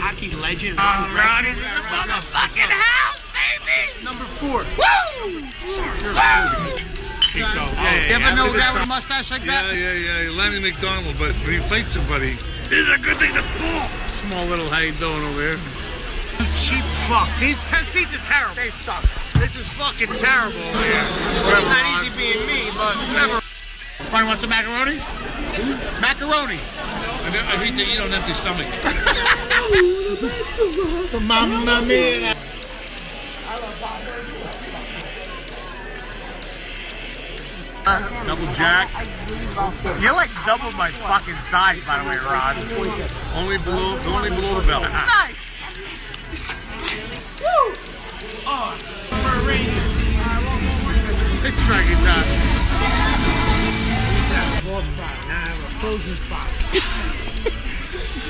hockey legend. Oh, Ronnie's in the motherfucking house, baby! Number four. Woo! Keep going. You ever know a guy with a mustache like that? yeah, yeah. Yeah. Lanny McDonald, but when he fights somebody, This is a good thing to pull. small little how you doing over here? You cheap fuck. These ten seats are terrible. They suck. This is fucking terrible. Oh, it's not easy being me, but whatever. Brian, want some macaroni? Macaroni. I, ne- I hate to eat on an empty stomach. Mamma mia. Double jack, You're like double my fucking size, by the way, Rod. only below, only below the belt. Nice. It's fucking time. Ball spot. Now I have a frozen spot.